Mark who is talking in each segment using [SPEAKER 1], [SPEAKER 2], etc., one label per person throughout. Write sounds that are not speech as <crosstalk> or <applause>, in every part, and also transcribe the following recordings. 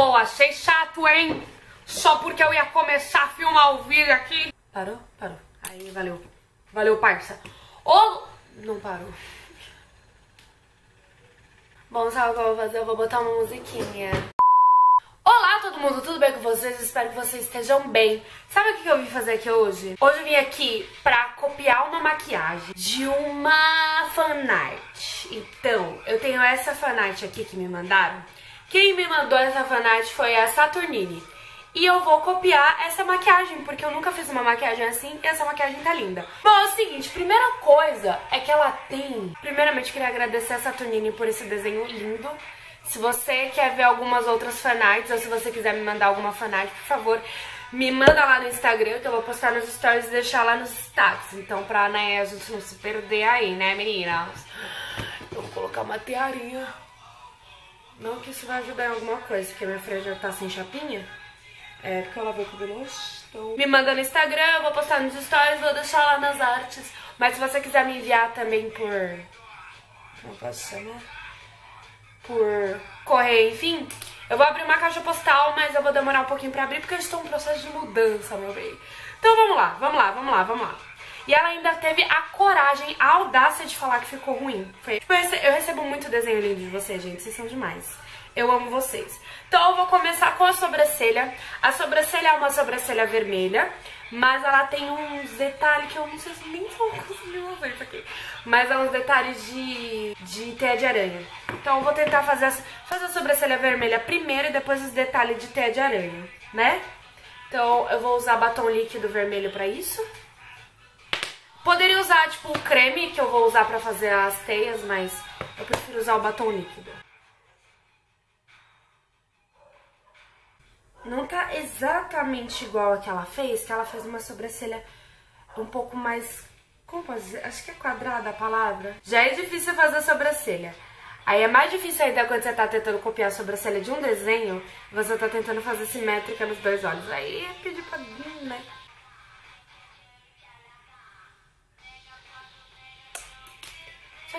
[SPEAKER 1] Pô, achei chato, hein? Só porque eu ia começar a filmar o vídeo aqui. Parou? Parou. Aí, valeu. Valeu, parça. Ô... Não parou. Bom, sabe o que eu vou fazer? Eu vou botar uma musiquinha. Olá todo mundo, tudo bem com vocês? Espero que vocês estejam bem. Sabe o que eu vim fazer aqui hoje? Hoje eu vim aqui pra copiar uma maquiagem de uma fanart. Então, eu tenho essa fanart aqui que me mandaram. Quem me mandou essa fanart foi a Saturnine. E eu vou copiar essa maquiagem, porque eu nunca fiz uma maquiagem assim e essa maquiagem tá linda. Bom, é o seguinte, primeira coisa é que ela tem... Primeiramente, queria agradecer a Saturnine por esse desenho lindo. Se você quer ver algumas outras fanarts ou se você quiser me mandar alguma fanart, por favor, me manda lá no Instagram, que eu vou postar nos stories e deixar lá nos status. Então, pra né, a gente não se perder aí, né, meninas? Eu vou colocar uma tiarinha. Não que isso vai ajudar em alguma coisa, porque minha freia já tá sem chapinha. É, porque ela veio com veloz. Então... Me manda no Instagram, eu vou postar nos stories, vou deixar lá nas artes. Mas se você quiser me enviar também por... Como posso chamar? Por correio, enfim... Eu vou abrir uma caixa postal, mas eu vou demorar um pouquinho pra abrir, porque eu estou em processo de mudança, meu bem. Então vamos lá, vamos lá, vamos lá, vamos lá. E ela ainda teve a coragem, a audácia de falar que ficou ruim. Foi... Tipo, eu recebo muito desenho lindo de vocês, gente. Vocês são demais. Eu amo vocês. Então eu vou começar com a sobrancelha. A sobrancelha é uma sobrancelha vermelha, mas ela tem uns detalhes que eu não sei se nem vou conseguir mostrar isso aqui. Mas é uns detalhes de, de teia de aranha. Então eu vou tentar fazer a, fazer a sobrancelha vermelha primeiro e depois os detalhes de teia de aranha, né? Então eu vou usar batom líquido vermelho pra isso. Poderia usar, tipo, o creme que eu vou usar pra fazer as teias, mas eu prefiro usar o batom líquido. Não tá exatamente igual a que ela fez, que ela fez uma sobrancelha um pouco mais... Como posso dizer? Acho que é quadrada a palavra. Já é difícil fazer a sobrancelha. Aí é mais difícil ainda quando você tá tentando copiar a sobrancelha de um desenho, você tá tentando fazer simétrica nos dois olhos. Aí é pedir pra... né?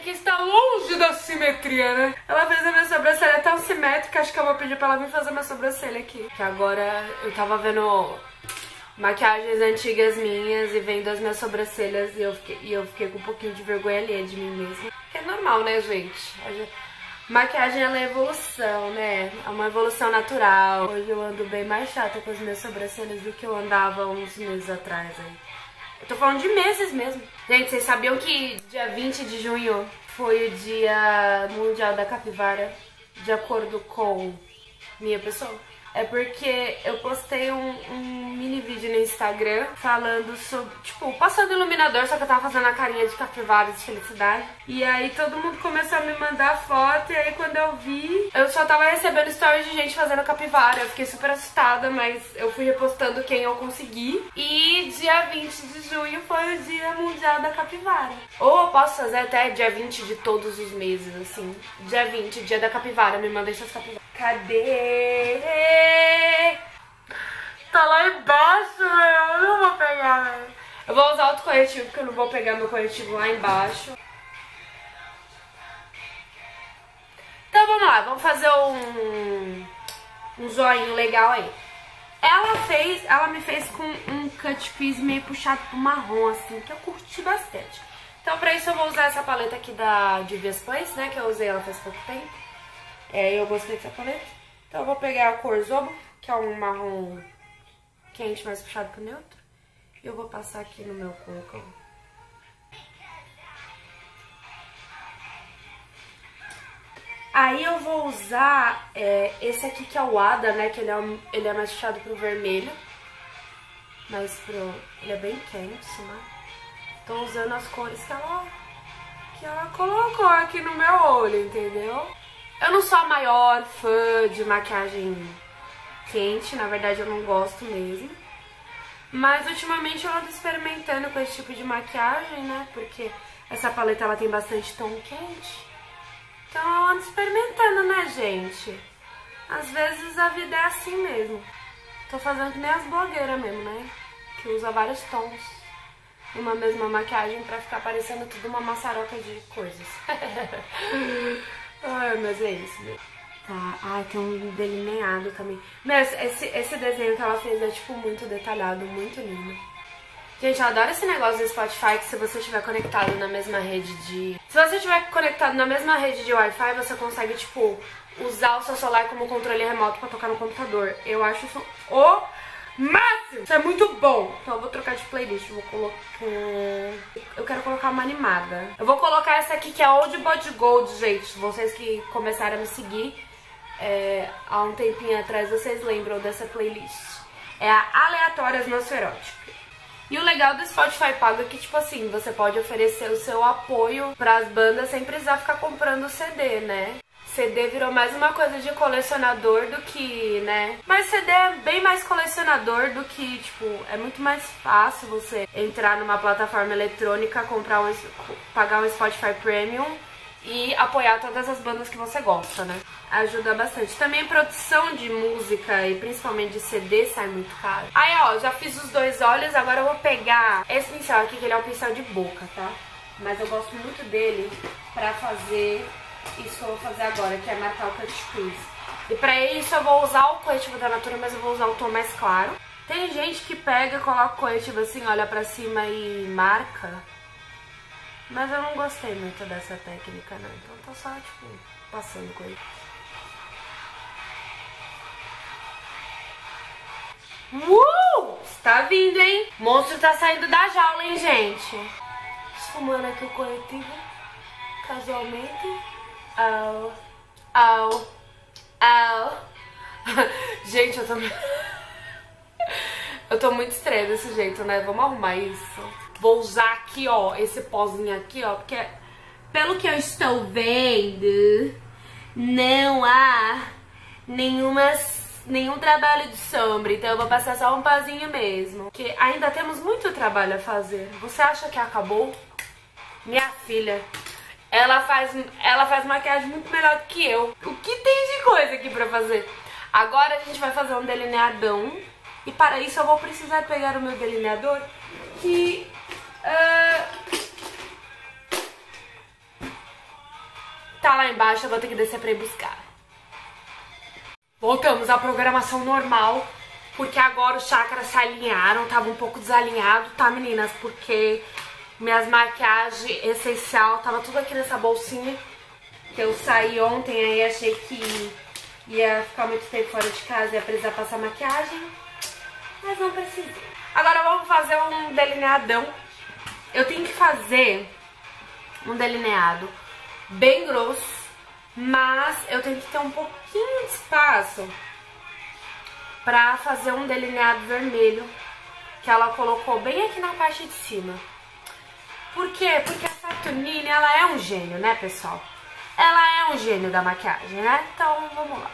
[SPEAKER 1] Só que está longe da simetria, né? Ela fez a minha sobrancelha tão simétrica, acho que eu vou pedir pra ela vir fazer minha sobrancelha aqui. Que agora eu tava vendo maquiagens antigas minhas e vendo as minhas sobrancelhas e eu fiquei, e eu fiquei com um pouquinho de vergonha ali de mim mesma. Que é normal, né, gente? Maquiagem é uma evolução, né? É uma evolução natural. Hoje eu ando bem mais chata com as minhas sobrancelhas do que eu andava uns meses atrás aí. Eu tô falando de meses mesmo. Gente, vocês sabiam que dia 20 de junho foi o dia mundial da capivara, de acordo com minha pessoa? É porque eu postei um, um, mini vídeo no Instagram falando sobre, tipo, passando iluminador, só que eu tava fazendo a carinha de capivara de felicidade. E aí todo mundo começou a me mandar foto, e aí quando eu vi, eu só tava recebendo stories de gente fazendo capivara. Eu fiquei super assustada, mas eu fui repostando quem eu consegui. E dia 20 de junho foi o dia mundial da capivara. Ou eu posso fazer até dia 20 de todos os meses, assim. Dia 20, dia da capivara, me mandei essas capivaras. Cadê? Tá lá embaixo, meu. Eu não vou pegar, velho. Eu vou usar outro corretivo, porque eu não vou pegar meu corretivo lá embaixo. Então vamos lá, vamos fazer um, um zoinho legal aí. Ela fez, ela me fez com um cut piece meio puxado pro marrom, assim, que eu curti bastante. Então pra isso eu vou usar essa paleta aqui da Divia's Place, né, que eu usei ela faz pouco tempo. É, eu gostei dessa paleta. Então eu vou pegar a cor Zobo, que é um marrom quente, mais puxado pro neutro. E eu vou passar aqui no meu corpo. Aí eu vou usar é, esse aqui que é o Ada, né? Que ele é, ele é mais puxado pro vermelho. Mas pro... ele é bem quente, né? Tô usando as cores que ela, que ela colocou aqui no meu olho, entendeu? Eu não sou a maior fã de maquiagem quente, na verdade eu não gosto mesmo. Mas ultimamente eu ando experimentando com esse tipo de maquiagem, né? Porque essa paleta ela tem bastante tom quente. Então eu ando experimentando, né, gente? Às vezes a vida é assim mesmo. Tô fazendo que nem as blogueiras mesmo, né? Que usa vários tons numa mesma maquiagem pra ficar parecendo tudo uma maçaroca de coisas. <laughs> Ai, mas é isso. Tá, ai, tem um delineado também. Mas esse, esse desenho que ela fez é, tipo, muito detalhado, muito lindo. Gente, eu adoro esse negócio do Spotify que se você estiver conectado na mesma rede de... Se você estiver conectado na mesma rede de Wi-Fi, você consegue, tipo, usar o seu celular como controle remoto pra tocar no computador. Eu acho isso o máximo! Isso é muito bom! Então eu vou trocar de playlist, vou colocar... Eu quero colocar uma animada. Eu vou colocar essa aqui que é Old Body Gold, gente. Vocês que começaram a me seguir é, há um tempinho atrás, vocês lembram dessa playlist. É a Aleatórias Nosferótica. E o legal do Spotify Pago é que, tipo assim, você pode oferecer o seu apoio pras bandas sem precisar ficar comprando CD, né? CD virou mais uma coisa de colecionador do que, né? Mas CD é bem mais colecionador do que, tipo, é muito mais fácil você entrar numa plataforma eletrônica, comprar um, pagar um Spotify Premium e apoiar todas as bandas que você gosta, né? Ajuda bastante. Também produção de música e principalmente de CD sai muito caro. Aí, ó, já fiz os dois olhos, agora eu vou pegar esse pincel aqui, que ele é um pincel de boca, tá? Mas eu gosto muito dele pra fazer isso que eu vou fazer agora, que é marcar o cut crease. E pra isso eu vou usar o corretivo da Natura, mas eu vou usar o tom mais claro. Tem gente que pega coloca o corretivo assim, olha pra cima e marca. Mas eu não gostei muito dessa técnica, não. Então tô só, tipo, passando com ele. Uh! Está vindo, hein? Monstro tá saindo da jaula, hein, gente? Esfumando aqui o corretivo. Casualmente. Au. Au. Au. gente, eu tô... <laughs> eu tô muito estranha desse jeito, né? Vamos arrumar isso. Vou usar aqui, ó, esse pozinho aqui, ó, porque pelo que eu estou vendo, não há nenhuma, nenhum trabalho de sombra, então eu vou passar só um pozinho mesmo. Que ainda temos muito trabalho a fazer. Você acha que acabou? Minha filha, ela faz, ela faz maquiagem muito melhor do que eu. O que tem de coisa aqui pra fazer? Agora a gente vai fazer um delineadão. E para isso eu vou precisar pegar o meu delineador, que Uh... Tá lá embaixo, eu vou ter que descer pra ir buscar. Voltamos à programação normal, porque agora os chakras se alinharam, tava um pouco desalinhado, tá meninas? Porque minhas maquiagens essencial tava tudo aqui nessa bolsinha, que eu saí ontem, aí achei que ia ficar muito tempo fora de casa e ia precisar passar maquiagem, mas não precisei. Agora vamos fazer um delineadão eu tenho que fazer um delineado bem grosso, mas eu tenho que ter um pouquinho de espaço pra fazer um delineado vermelho que ela colocou bem aqui na parte de cima. Por quê? Porque a Saturnine, ela é um gênio, né, pessoal? Ela é um gênio da maquiagem, né? Então, vamos lá.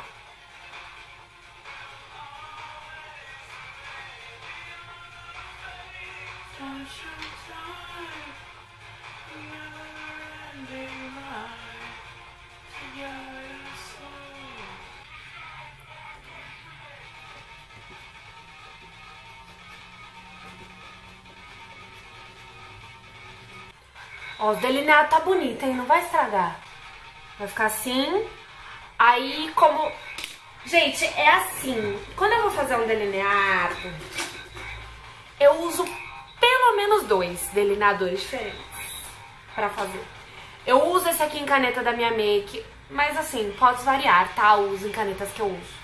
[SPEAKER 1] Ó, o delineado tá bonito, hein? Não vai estragar. Vai ficar assim. Aí, como... Gente, é assim. Quando eu vou fazer um delineado, eu uso pelo menos dois delineadores diferentes pra fazer. Eu uso esse aqui em caneta da minha make, mas assim, pode variar, tá? Eu uso em canetas que eu uso.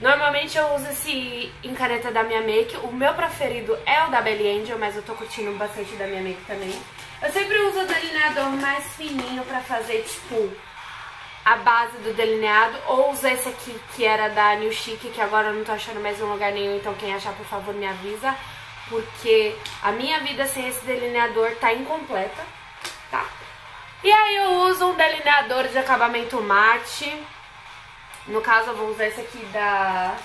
[SPEAKER 1] Normalmente eu uso esse em caneta da minha make. O meu preferido é o da Belly Angel, mas eu tô curtindo bastante da minha make também. Eu sempre uso o delineador mais fininho pra fazer, tipo, a base do delineado. Ou uso esse aqui, que era da New Chic, que agora eu não tô achando mais em lugar nenhum. Então quem achar, por favor, me avisa. Porque a minha vida sem esse delineador tá incompleta, tá? E aí eu uso um delineador de acabamento mate. No caso eu vou usar esse aqui da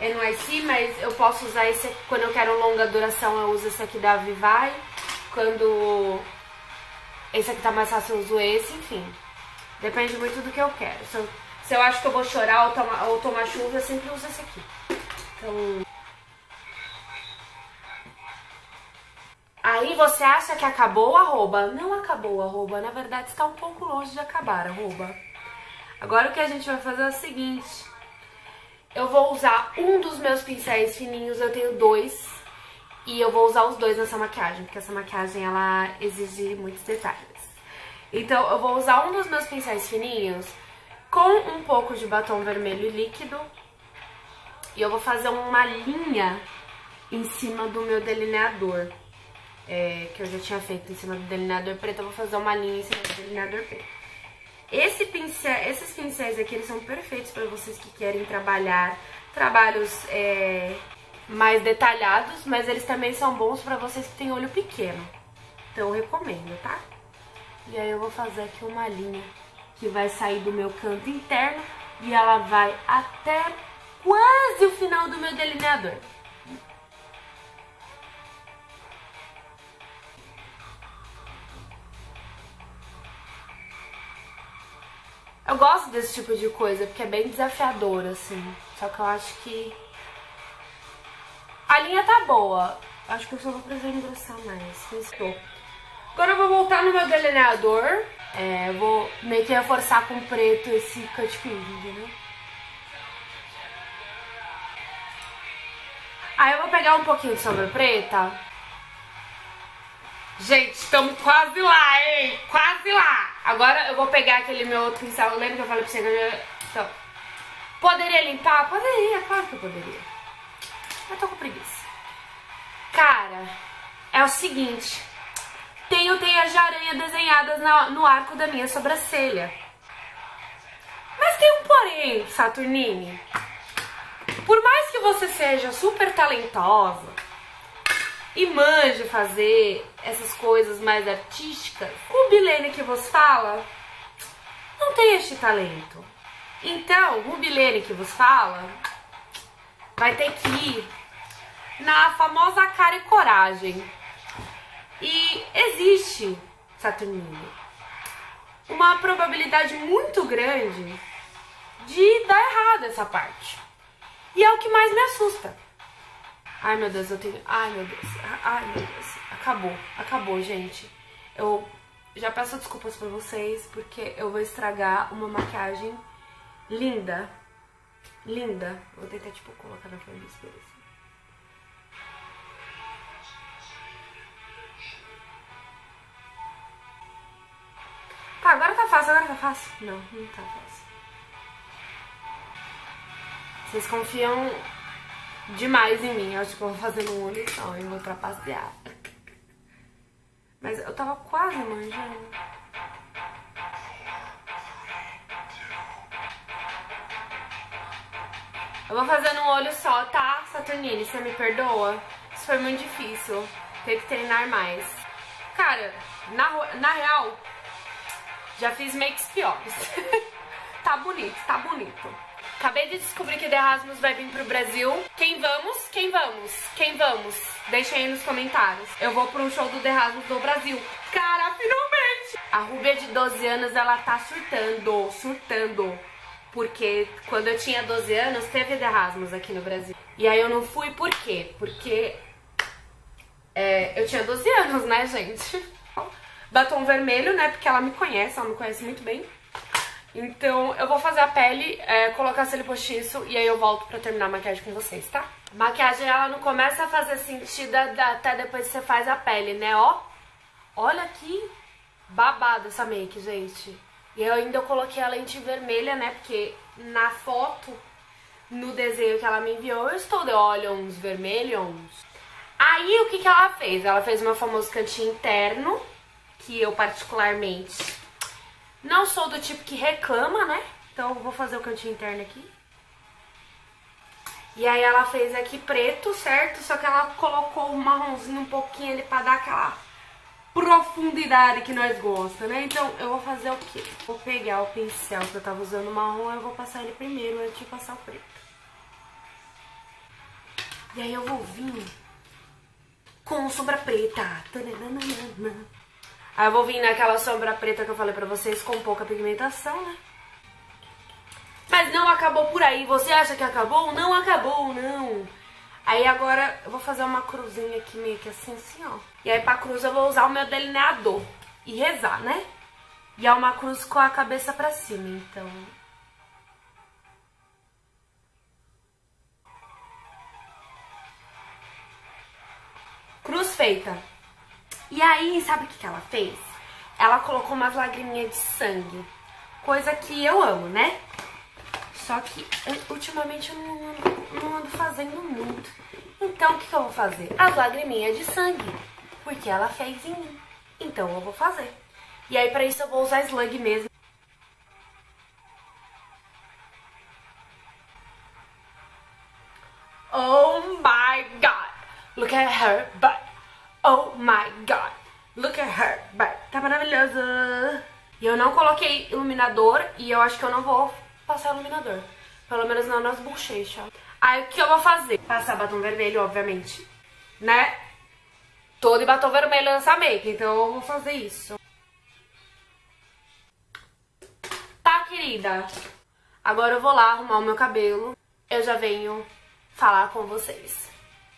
[SPEAKER 1] NYC, mas eu posso usar esse quando eu quero longa duração eu uso esse aqui da Vivai. Quando esse aqui tá mais fácil, eu uso esse, enfim. Depende muito do que eu quero. Se eu, se eu acho que eu vou chorar ou tomar, ou tomar chuva, eu sempre uso esse aqui. Então... Aí você acha que acabou o arroba? Não acabou o arroba, na verdade está um pouco longe de acabar arroba. Agora o que a gente vai fazer é o seguinte. Eu vou usar um dos meus pincéis fininhos, eu tenho dois. E eu vou usar os dois nessa maquiagem, porque essa maquiagem, ela exige muitos detalhes. Então, eu vou usar um dos meus pincéis fininhos com um pouco de batom vermelho líquido. E eu vou fazer uma linha em cima do meu delineador. É, que eu já tinha feito em cima do delineador preto, eu vou fazer uma linha em cima do delineador preto. Esse pincel, esses pincéis aqui, eles são perfeitos para vocês que querem trabalhar trabalhos é, mais detalhados, mas eles também são bons para vocês que têm olho pequeno. Então eu recomendo, tá? E aí eu vou fazer aqui uma linha que vai sair do meu canto interno e ela vai até quase o final do meu delineador. Eu gosto desse tipo de coisa, porque é bem desafiador, assim. Só que eu acho que... A linha tá boa. Acho que eu só vou precisar engrossar mais. Estou. Agora eu vou voltar no meu delineador. É, eu vou meio que reforçar com preto esse cut crease, entendeu? Aí eu vou pegar um pouquinho de sombra preta. Gente, estamos quase lá, hein? Quase lá! Agora eu vou pegar aquele meu outro pincel. Lembra que eu falei pra você que eu já... Então, poderia limpar? Poderia, claro que eu poderia. Eu tô com preguiça. Cara, é o seguinte. Tenho teias de aranha desenhadas no arco da minha sobrancelha. Mas tem um porém, Saturnine. Por mais que você seja super talentosa, e manje fazer essas coisas mais artísticas, o Bilene que vos fala não tem este talento. Então, o Bilene que vos fala vai ter que ir na famosa cara e coragem. E existe, Saturnino, uma probabilidade muito grande de dar errado essa parte. E é o que mais me assusta. Ai, meu Deus, eu tenho... Ai, meu Deus. Ai, meu Deus. Acabou. Acabou, gente. Eu já peço desculpas pra vocês, porque eu vou estragar uma maquiagem linda. Linda. Vou tentar, tipo, colocar na frente do Tá, agora tá fácil, agora tá fácil. Não, não tá fácil. Vocês confiam demais em mim. Eu acho que eu vou fazer no olho só e vou trapacear. Mas eu tava quase manjando. Eu vou fazer no olho só, tá, Saturnine? Você me perdoa? Isso foi muito difícil. Ter que treinar mais. Cara, na, na real, já fiz makes piores. <laughs> tá bonito, tá bonito. Acabei de descobrir que The Erasmus vai vir pro Brasil. Quem vamos? Quem vamos? Quem vamos? Deixem aí nos comentários. Eu vou pro show do The Erasmus no Brasil. Cara, finalmente! A Rubia de 12 anos, ela tá surtando, surtando. Porque quando eu tinha 12 anos, teve The Erasmus aqui no Brasil. E aí eu não fui, por quê? Porque é, eu tinha 12 anos, né, gente? Batom vermelho, né, porque ela me conhece, ela me conhece muito bem. Então eu vou fazer a pele, é, colocar cílio postiço e aí eu volto pra terminar a maquiagem com vocês, tá? Maquiagem ela não começa a fazer sentido até depois que você faz a pele, né, ó? Olha que babada essa make, gente. E eu ainda coloquei a lente vermelha, né, porque na foto, no desenho que ela me enviou, eu estou de olhos vermelhos. Aí o que, que ela fez? Ela fez meu famoso cantinho interno, que eu particularmente não sou do tipo que reclama, né? Então vou fazer o cantinho interno aqui. E aí ela fez aqui preto, certo? Só que ela colocou o marronzinho um pouquinho ali pra dar aquela profundidade que nós gostamos, né? Então eu vou fazer o quê? Vou pegar o pincel que eu tava usando marrom, eu vou passar ele primeiro antes de passar o preto. E aí eu vou vir com sombra preta. Aí eu vou vir naquela sombra preta que eu falei pra vocês com pouca pigmentação, né? Mas não acabou por aí. Você acha que acabou? Não acabou, não. Aí agora eu vou fazer uma cruzinha aqui meio que assim, assim, ó. E aí pra cruz eu vou usar o meu delineador e rezar, né? E é uma cruz com a cabeça pra cima, então... Cruz feita. E aí, sabe o que, que ela fez? Ela colocou umas lagriminhas de sangue. Coisa que eu amo, né? Só que ultimamente eu não ando, não ando fazendo muito. Então o que, que eu vou fazer? As lagriminhas de sangue. Porque ela fez em mim. Então eu vou fazer. E aí pra isso eu vou usar slug mesmo. Oh my god. Look at her butt. Oh my god. Look at her. Tá maravilhosa. E eu não coloquei iluminador e eu acho que eu não vou passar iluminador. Pelo menos não nas bochechas. Aí o que eu vou fazer? Passar batom vermelho, obviamente. Né? Tô de batom vermelho nessa make, então eu vou fazer isso. Tá, querida? Agora eu vou lá arrumar o meu cabelo. Eu já venho falar com vocês.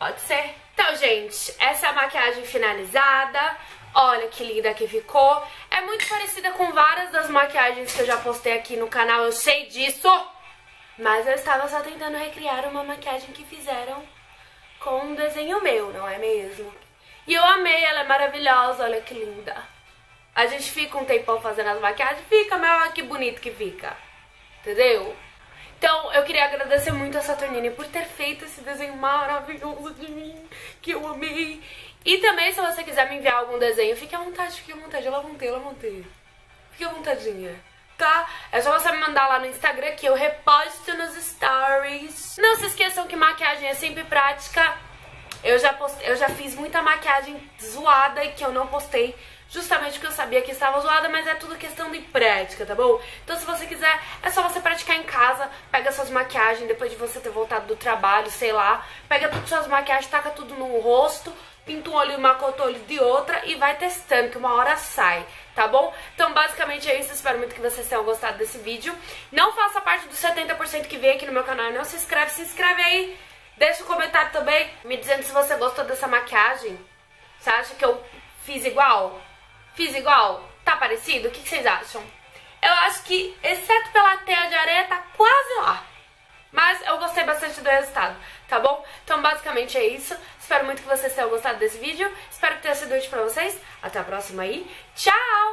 [SPEAKER 1] Pode ser? Então, gente, essa é a maquiagem finalizada. Olha que linda que ficou. É muito parecida com várias das maquiagens que eu já postei aqui no canal, eu sei disso. Mas eu estava só tentando recriar uma maquiagem que fizeram com um desenho meu, não é mesmo? E eu amei, ela é maravilhosa, olha que linda. A gente fica um tempão fazendo as maquiagens, fica, mas olha que bonito que fica. Entendeu? Então, eu queria agradecer muito a Saturnine por ter feito esse desenho maravilhoso de mim, que eu amei. E também, se você quiser me enviar algum desenho, fique à vontade, fique à vontade. Ela ter, ela ter. Fique à vontadinha, tá? É só você me mandar lá no Instagram que eu reposto nos stories. Não se esqueçam que maquiagem é sempre prática. Eu já, postei, eu já fiz muita maquiagem zoada e que eu não postei justamente porque eu sabia que estava zoada, mas é tudo questão de prática, tá bom? Então se você quiser, é só você praticar em casa, pega suas maquiagens depois de você ter voltado do trabalho, sei lá, pega todas suas maquiagens, taca tudo no rosto, pinta um olho uma cor olho de outra e vai testando, que uma hora sai, tá bom? Então basicamente é isso, espero muito que vocês tenham gostado desse vídeo. Não faça parte dos 70% que vem aqui no meu canal, não se inscreve, se inscreve aí, deixa um comentário também, me dizendo se você gostou dessa maquiagem. Você acha que eu fiz igual? Fiz igual? Tá parecido? O que, vocês acham? Eu acho que, exceto pela teia de areia, tá quase lá. Mas eu gostei bastante do resultado, tá bom? Então basicamente é isso. Espero muito que vocês tenham gostado desse vídeo. Espero que tenha sido útil pra vocês. Até a próxima aí. Tchau!